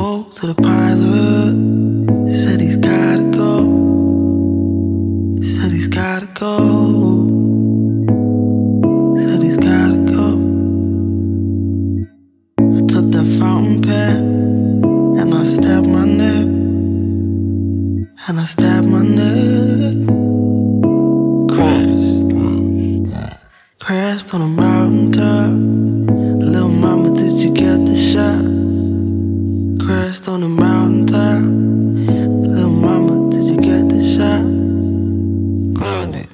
spoke to the pilot. Said he's gotta go. Said he's gotta go. Said he's gotta go. I took that fountain pen and I stabbed my neck. And I stabbed my neck. Crashed. Crashed on a mountain top. Little mama, did you get the shot? Crashed on the mountaintop. Little mama, did you get the shot? Grounded.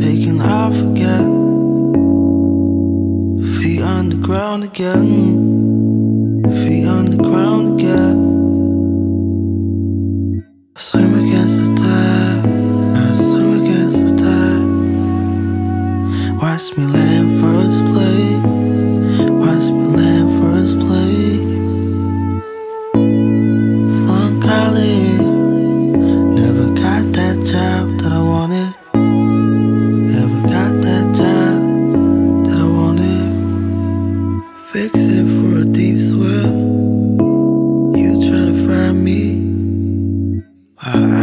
Taking off again. Feet on the ground again. Feet on the ground again.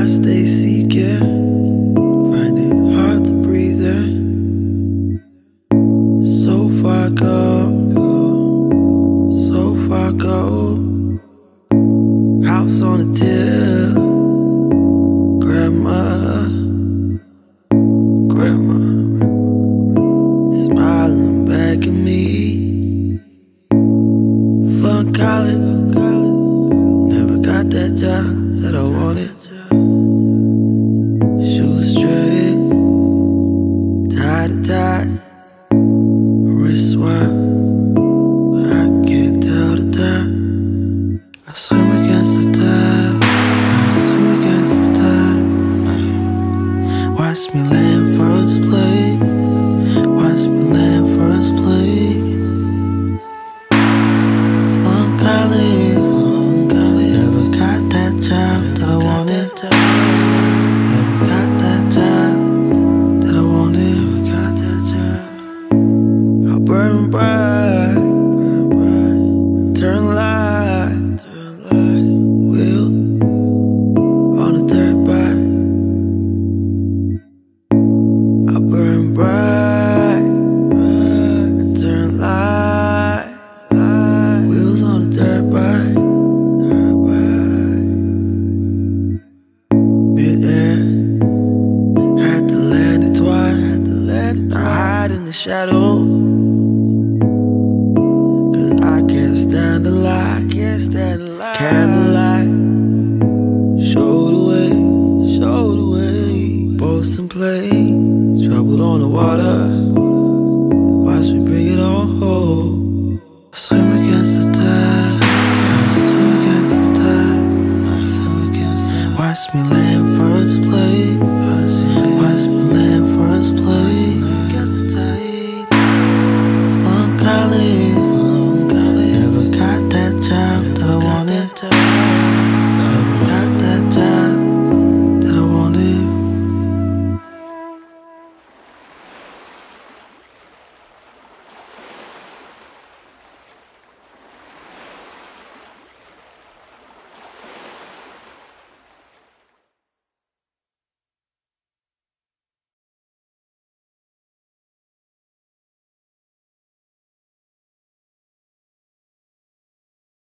I stay seeking. Find it hard to breathe in. So far go, so far go. House on a hill, grandma, grandma, smiling back at me. Flunk college, never got that job that I wanted. Burn bright, turn light, turn light, wheel on a dirt bike. I burn bright, turn light, wheels on a dirt bike, bike. Mid-air, had to land had to land it twice. I hide in the shadows. candlelight. candlelight. away, the away. show the way. Boats and planes, troubled on the water. Watch me bring it on home. Swim against the tide, swim against the tide. Watch me land.